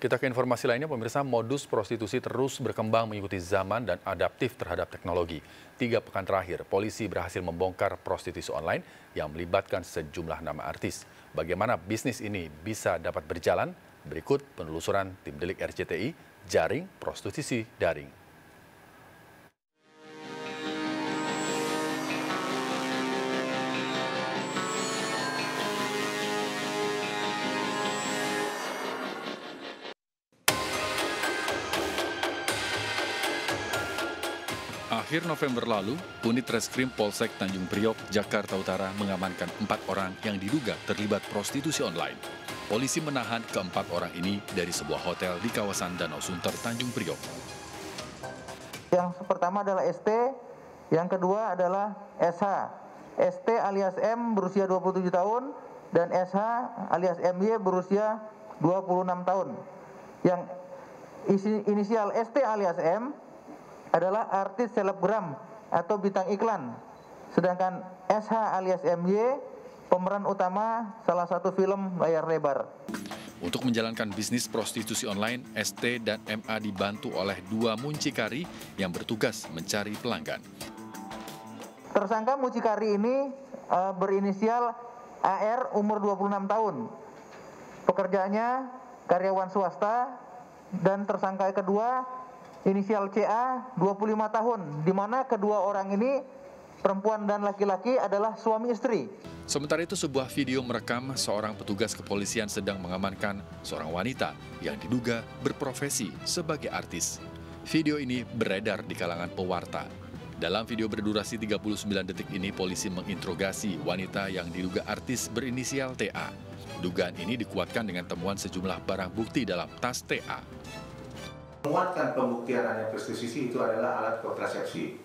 Kita ke informasi lainnya, pemirsa modus prostitusi terus berkembang mengikuti zaman dan adaptif terhadap teknologi. Tiga pekan terakhir, polisi berhasil membongkar prostitusi online yang melibatkan sejumlah nama artis. Bagaimana bisnis ini bisa dapat berjalan? Berikut penelusuran tim delik RCTI, jaring prostitusi daring. Akhir November lalu, unit reskrim Polsek Tanjung Priok, Jakarta Utara mengamankan empat orang yang diduga terlibat prostitusi online. Polisi menahan keempat orang ini dari sebuah hotel di kawasan Danau Sunter, Tanjung Priok. Yang pertama adalah ST, yang kedua adalah SH. ST alias M berusia 27 tahun dan SH alias MY berusia 26 tahun. Yang isi, inisial ST alias M adalah artis selebgram atau bintang iklan. Sedangkan SH alias MY pemeran utama salah satu film layar lebar. Untuk menjalankan bisnis prostitusi online, ST dan MA dibantu oleh dua muncikari yang bertugas mencari pelanggan. Tersangka mucikari ini uh, berinisial AR umur 26 tahun. Pekerjaannya karyawan swasta dan tersangka kedua inisial CA 25 tahun di mana kedua orang ini perempuan dan laki-laki adalah suami istri. Sementara itu sebuah video merekam seorang petugas kepolisian sedang mengamankan seorang wanita yang diduga berprofesi sebagai artis. Video ini beredar di kalangan pewarta. Dalam video berdurasi 39 detik ini polisi menginterogasi wanita yang diduga artis berinisial TA. Dugaan ini dikuatkan dengan temuan sejumlah barang bukti dalam tas TA. Menguatkan pembuktian adanya prostitusi itu adalah alat kontrasepsi.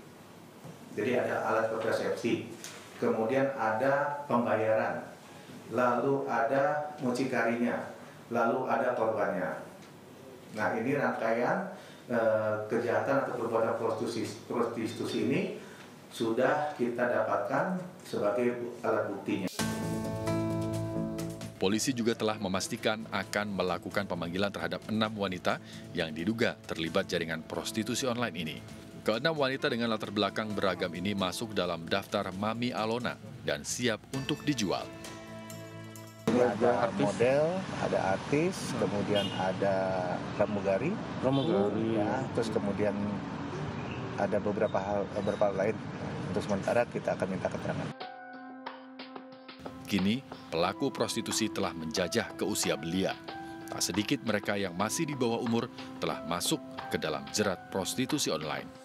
Jadi ada alat kontrasepsi, kemudian ada pembayaran, lalu ada mucikarinya, lalu ada korbannya. Nah ini rangkaian eh, kejahatan atau perbuatan prostitusi, prostitusi ini sudah kita dapatkan sebagai alat buktinya. Polisi juga telah memastikan akan melakukan pemanggilan terhadap enam wanita yang diduga terlibat jaringan prostitusi online ini. Keenam wanita dengan latar belakang beragam ini masuk dalam daftar Mami Alona dan siap untuk dijual. Ada model, ada artis, kemudian ada pramugari, pramugari, ya, terus kemudian ada beberapa hal beberapa hal lain. Untuk sementara kita akan minta keterangan. Kini, pelaku prostitusi telah menjajah ke usia belia. Tak sedikit mereka yang masih di bawah umur telah masuk ke dalam jerat prostitusi online.